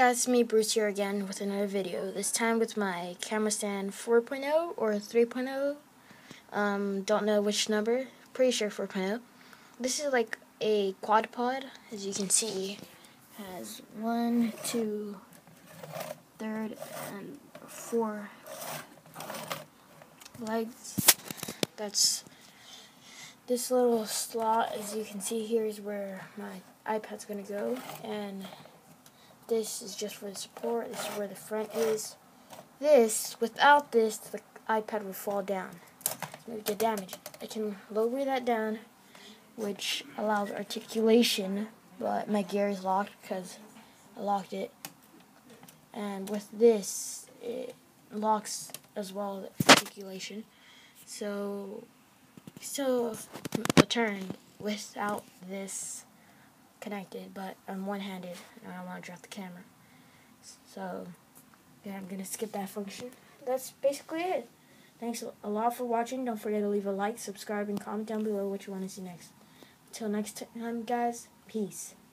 guys, it's me Bruce here again with another video. This time with my camera stand 4.0 or 3.0. Um, don't know which number. Pretty sure 4.0. This is like a quad pod, as you can see. Has one, two, third, and four legs. That's this little slot, as you can see here, is where my iPad's gonna go, and this is just for the support. This is where the front is. This, without this, the iPad would fall down. It would get damaged. I can lower that down, which allows articulation, but my gear is locked because I locked it. And with this, it locks as well articulation. So, still a turn without this connected, but I'm one-handed and I don't want to drop the camera. So, yeah, I'm going to skip that function. That's basically it. Thanks a lot for watching. Don't forget to leave a like, subscribe, and comment down below what you want to see next. Until next time, guys, peace.